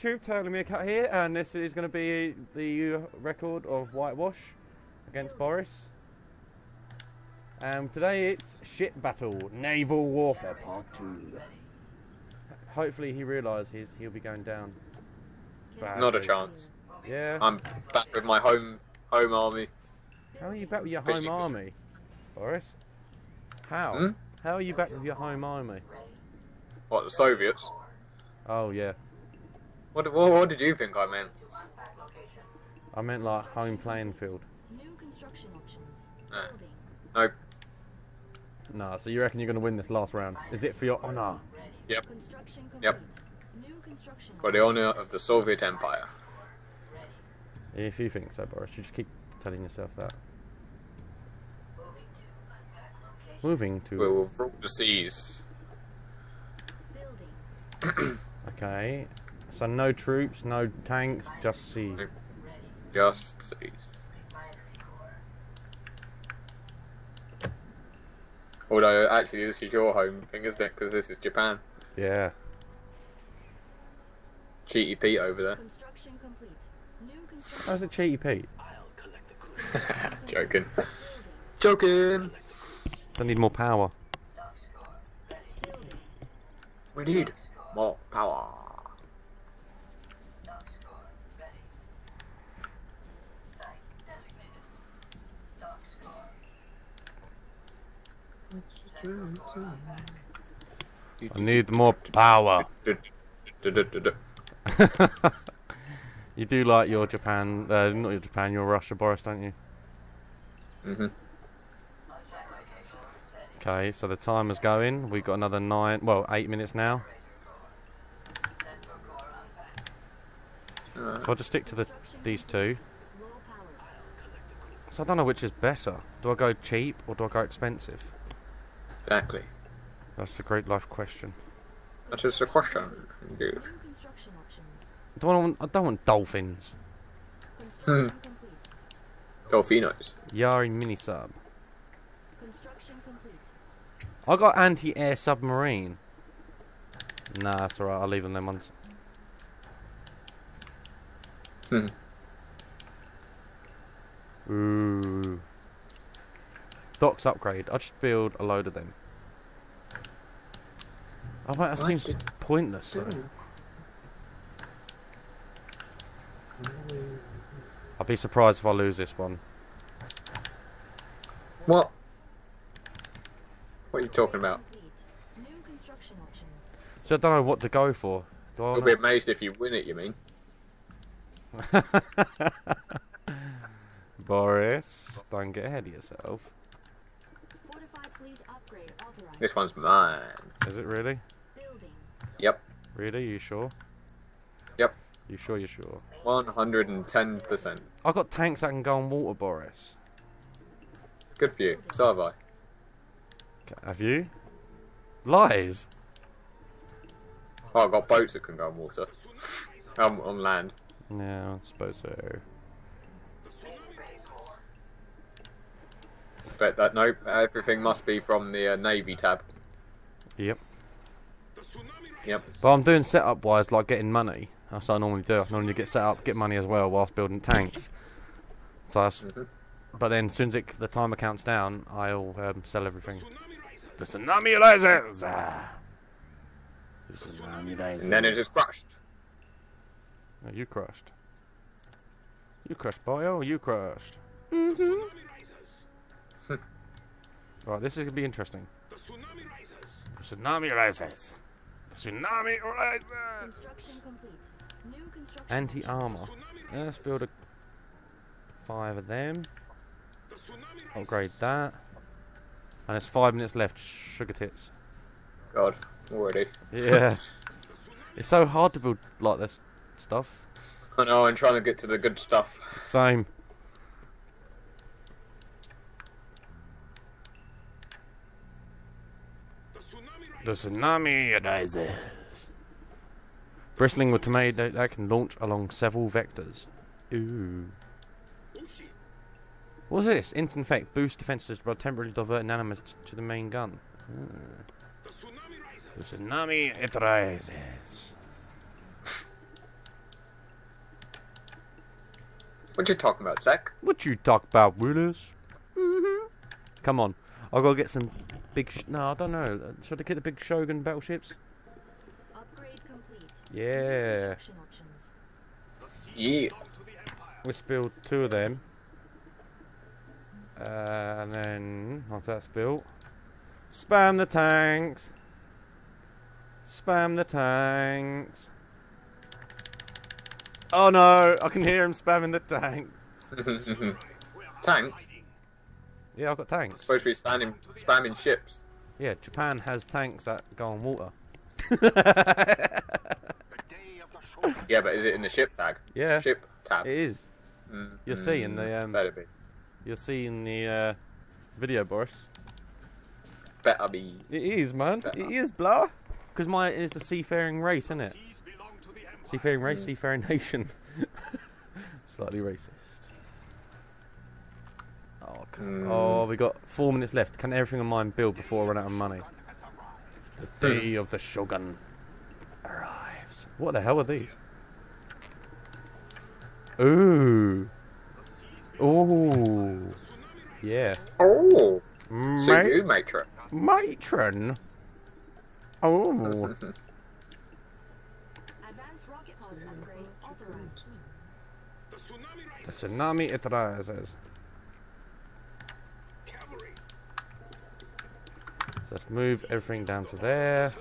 YouTube, Turtling Meerkat here, and this is going to be the record of Whitewash against Boris. And today it's Ship Battle, Naval Warfare Part 2. Hopefully he realises he'll be going down. Not a chance. Yeah. I'm back with my home home army. How are you back with your home army, Boris? How? Hmm? How are you back with your home army? What the Soviets? Oh yeah, What, what, what did you think I meant? I meant like home playing field. New construction options. Building. Nope. Nah, so you reckon you're going to win this last round? Is it for your honour? Yep. Construction. Yep. New construction For the honor of the Soviet Empire. If you think so, Boris, you just keep telling yourself that. Moving to We will rule the seas. Okay, so no troops, no tanks, just sea. Just seas. Although, actually, this is your home thing, isn't it? Because this is Japan. Yeah. Cheaty Pete over there. Construction complete. New How's construction. it cheaty Pete? Joking. Building. Joking! I need more power. We need more power. I need more power. You do like your Japan, uh, not your Japan, your Russia, Boris, don't you? hmm Okay, so the timer's going. We've got another nine, well, eight minutes now. So I'll just stick to the these two. So I don't know which is better. Do I go cheap or do I go expensive? Exactly. That's a great life question. That is the question. Indeed. Do I want? I don't want dolphins. Hmm. Dolphinos. Yari mini sub. I got anti-air submarine. Nah, that's alright. I'll leave them them ones. Hmm. Ooh. Docks upgrade. I'll just build a load of them. Oh, mate, that Why seems did- pointless. I'll be surprised if I lose this one. What? What are you talking about? Complete. New construction options. So I don't know what to go for. Do I You'll be amazed if you win it, you mean? Boris, don't get ahead of yourself. Fortified fleet upgrade authorized. This one's mine. Is it really? Building. Yep. Really? You sure? Yep. You sure? You sure? 110%. I've got tanks that can go on water, Boris. Good for you. So have I. Have you? Lies. Oh, I've got boats that can go on water. um, on land. Yeah, I suppose so. But that nope, everything must be from the uh, Navy tab. Yep. Yep. But I'm doing setup wise, like getting money. That's what I normally do. I normally get set up, get money as well, whilst building tanks. So that's. Mhm. But then, as soon as it, the timer counts down, I'll um, sell everything. The tsunami lasers. Ah. The tsunami lasers. And then it just crashed. Oh, you crushed. You crushed, boy. Oh, you crushed. Mm-hmm. right, this is gonna be interesting. The tsunami rises. Tsunami rises. Construction complete. New construction. Anti armor. Let's build a five of them. Upgrade that. And it's five minutes left. Sugar tits. God, already. Yeah. it's so hard to build like this stuff. I know, I'm trying to get to the good stuff. Same. The tsunami arises. Bristling with tomato that can launch along several vectors. Ooh. What's this? Instant effect boost defenses by temporarily diverting animals to the main gun. Ah. The tsunami it rises. What you talking about, Zach? What you talk about, Willis? Mm-hmm. Come on. I've got to get some big. Sh- no, I don't know. Should I get the big Shogun battleships? Upgrade complete. Yeah. Construction options. Yeah. Let's build two of them. Uh, and then once that's built, spam the tanks. Spam the tanks. Oh no! I can hear him spamming the tanks. Tanks? Yeah, I've got tanks. Supposed to be spamming, spamming ships. Yeah, Japan has tanks that go on water. Yeah, but is it in the ship tag? Yeah. Ship tab. It is. Mm, You'll see in the um, Better be. you'll see in the uh, video, Boris. Better be. It is, man. Better. It is, blah. Because my is a seafaring race, isn't it? Seafaring race, seafaring nation. Slightly racist. Oh, c- Mm. oh, we got four minutes left. Can everything on mine build before I run out of money? The day of the Shogun arrives. What the hell are these? Ooh. Ooh. Yeah. Oh! Ma- Suit you, matron. matron. Oh. Advanced rocket pods upgrade authorized. The tsunami it rises. So let's move everything down to there.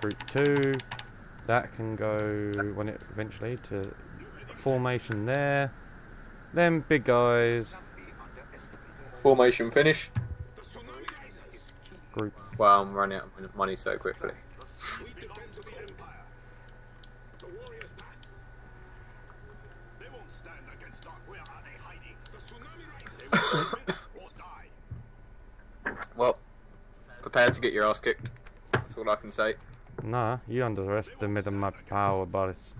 Group two. That can go when it eventually to formation there. Then big guys. Formation finish. Group Wow, I'm running out of money so quickly. Well, prepare to get your ass kicked. That's all I can say. Nah, you underestimated my power, Boris.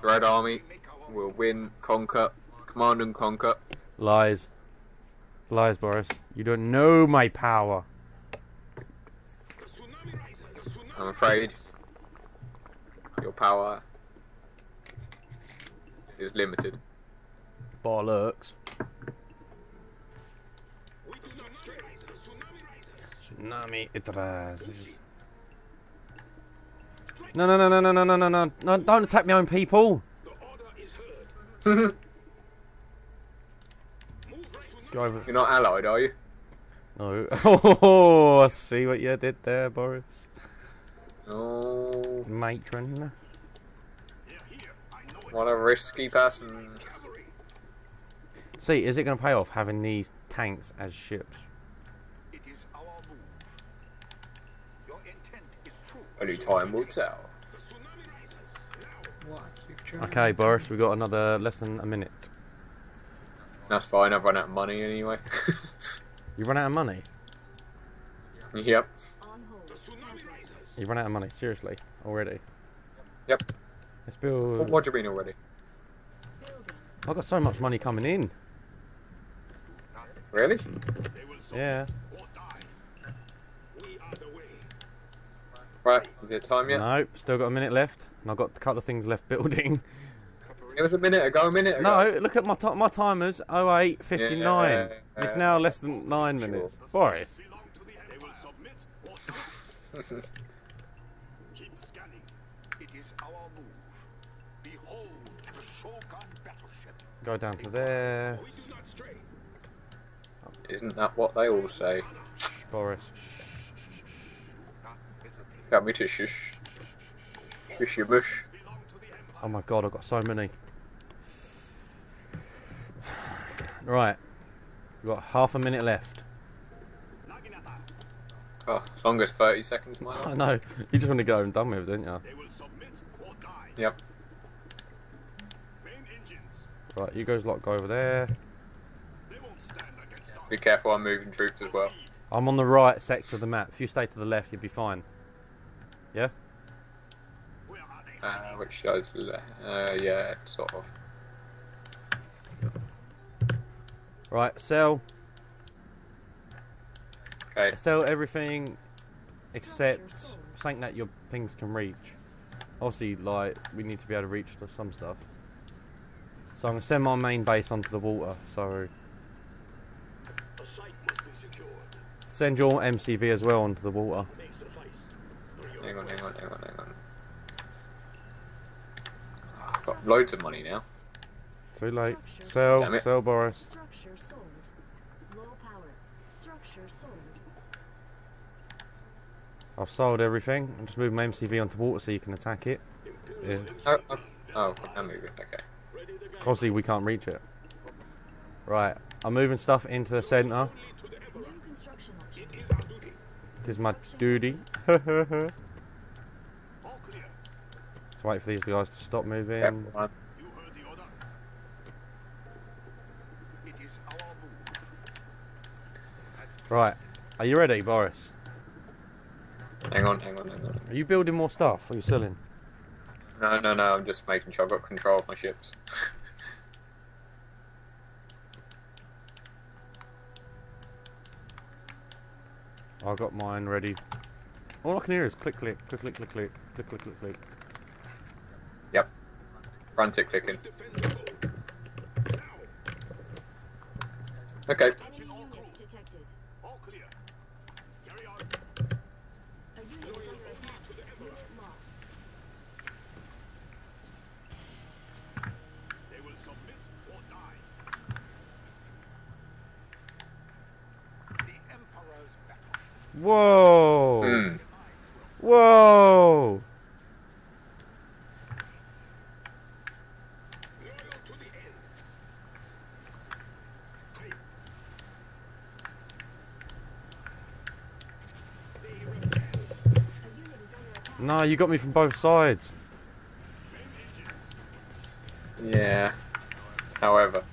Red Army will win, conquer, command and conquer. Lies. Lies, Boris. You don't know my power. I'm afraid your power is limited. Bollocks. Tsunami it rises. No, no, no, no, no, no, no, no, no, no! Don't attack my own people. Go over. You're not allied, are you? No. Oh, I see what you did there, Boris. Oh, Matron. what a risky person. See, is it going to pay off having these tanks as ships? It is our move. Your intent is true. Only time will tell. Okay, Boris, we've got another less than a minute. That's fine, I've run out of money anyway. You run out of money? yep, On hold. Cancel. You run out of money, seriously, already. yep. Let's What, build. what do you mean already? I've got so much money coming in. Really? Yeah. Right, is it time yet? Nope, still got a minute left. And I've got a couple of things left building. It was a minute ago, a minute ago. No, look at my ti my timers. 08.59. Yeah, it's uh, now less than nine sure. minutes. Boris. Keep scanning. It is our move. Behold the Shogun battleship. Go down to there. Isn't that what they all say? Shh, Boris. Shh. Not hesitate. Got me to shush. Shush your bush. Oh my god, I've got so many. Right. We've got half a minute left. Oh, as long as 30 seconds, my I lord. know. You just want to go and done with it, don't you? They will submit or die. Yep. Right, you guys lot go over there. They won't stand against our Be careful, I'm moving troops as well. I'm on the right sector of the map. If you stay to the left, you'll be fine. Yeah? Where are they? Uh, which side's left? Uh, yeah, sort of. Right, sell. Okay. Sell everything except something that your things can reach. Obviously, like we need to be able to reach some stuff. So I'm gonna send my main base onto the water. So A site must be secured. send your MCV as well onto the water. May suffice. Hang on, hang on, hang on, hang on. Ah, I've got loads of money now. Too late. Sell, sell, Boris. Structure sold. Low power. Structure sold. I've sold everything. I'm just moving my MCV onto water so you can attack it. Yeah. Oh, oh, oh I'm moving. Okay. Obviously, we can't reach it. Right, I'm moving stuff into the centre. New. This is my duty. Just wait for these guys to stop moving. Yep, one. You heard the order. It is our move. Right, are you ready, Boris? Hang on, hang on, hang on. Are you building more stuff? Or are you selling? No, no, no. I'm just making sure I've got control of my ships. I've got mine ready. All I can hear is click, click, click, click, click, click, click, click, click, click. Yep. Frantic clicking. Okay. Enemy units detected. All clear. Carry on. A unit is under attack. Unit lost. They will submit or die. The Emperor's battle. Whoa! Hmm. Whoa! A unit is under attack. No, you got me from both sides. Yeah. However,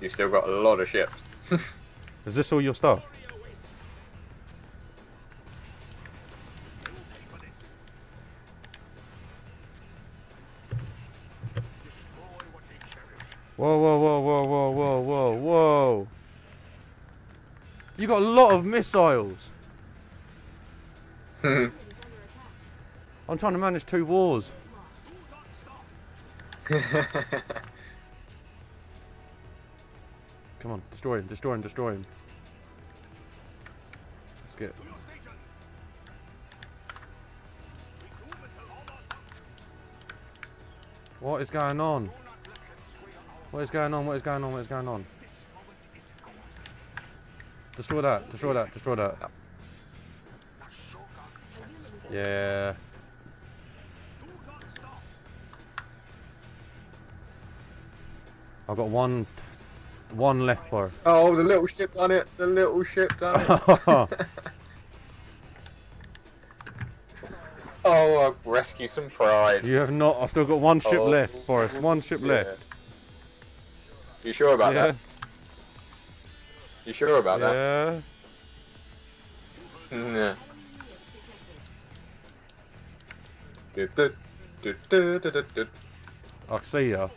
you still got a lot of ships. Is this all your stuff? Destroy what they cherish. Whoa, whoa, whoa, whoa, whoa, whoa, whoa, whoa. You got a lot of missiles. A unit is under attack. I'm trying to manage two wars. Come on, destroy him, destroy him, destroy him. Let's get. To your stations. Recruitment has almost. What is going on? Do not let them sway our What is going on? What is going on? What is going on? This moment is ours. Destroy that, destroy that, destroy that. Ashoka A unit is under Yeah. I've got one, one left bar. oh, the little ship done it. The little ship done it. oh, I've rescued some pride. you have not. I've still got one ship Oh, left, Boris. One ship yeah. left. You sure about yeah. that? You sure about yeah. that? Yeah. I see ya.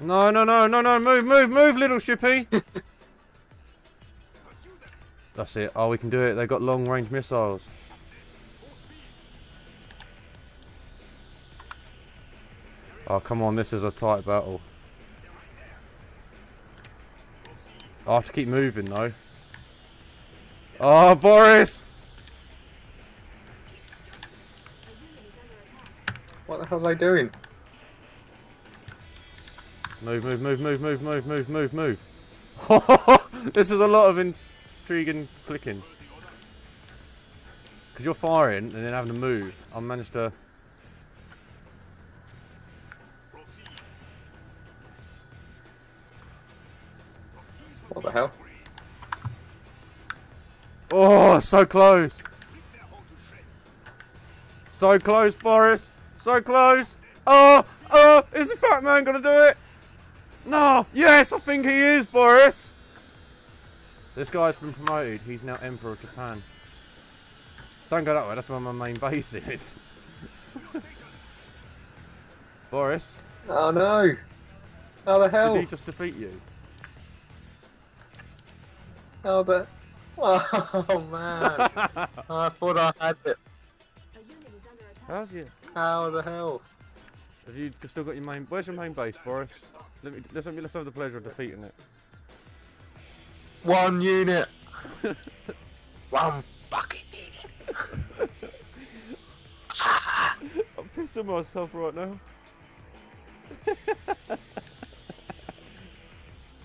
No, no, no, no, no. Move, move, move, little shippy. That's it. Oh, we can do it. They've got long range missiles. Oh, come on. This is a tight battle. I have to keep moving, though. Oh, Boris! A unit is under attack. What the hell are they doing? Move, move, move, move, move, move, move, move, move. this is a lot of intriguing clicking. Because you're firing and then having to move. I managed to. What the hell? Oh, so close! So close, Boris! So close! Oh, oh, is the fat man gonna do it? No! Yes, I think he is, Boris! This guy's been promoted. He's now Emperor of Japan. Don't go that way, that's where my main base is. Boris, Oh no! How the hell? did he just defeat you? How the? Oh man! I thought I had it. A unit is under attack. How's you? How the hell? Have you still got your main? Where's your main base, Boris? Let me. Let's, let's have the pleasure of defeating it. One unit. One fucking unit. I'm pissing myself right now.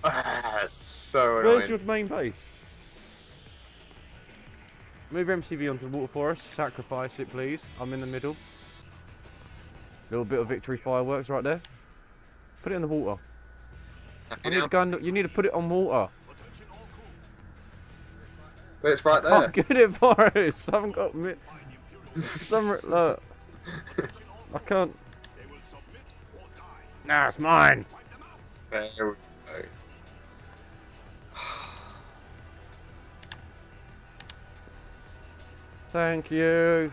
Ah, so Where's your main base? Move MCV onto the water forest. Sacrifice it, please. I'm in the middle. Little bit of victory fireworks right there. Put it in the water. I Happy need to you need to put it on water. But it's right there. get it, Boris. I haven't got mi- some look. I can't. Nah, it's mine. There we go. Thank you.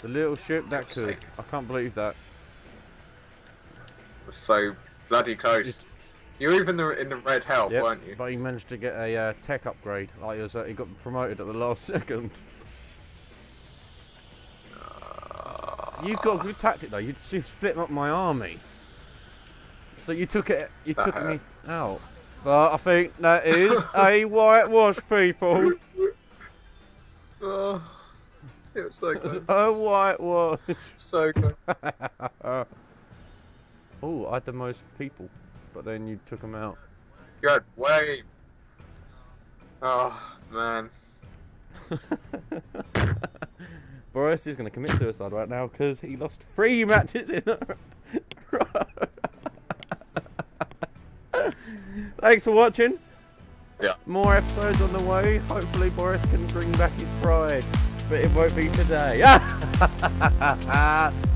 The little ship that could. I can't believe that. So bloody close. You were even the, in the red health, Yep, weren't you? But he managed to get a uh, tech upgrade. Like he, was, uh, he got promoted at the last second. You've got a good tactic though. You you split up my army. So you took it. You That took hurt. me out. But I think that is a whitewash, people. Oh, it was so good. a whitewash. so good. Oh, I had the most people, but then you took them out. Good way. Oh man. Boris is going to commit suicide right now because he lost three matches in a row. Thanks for watching. Yeah. More episodes on the way. Hopefully Boris can bring back his pride, but it won't be today.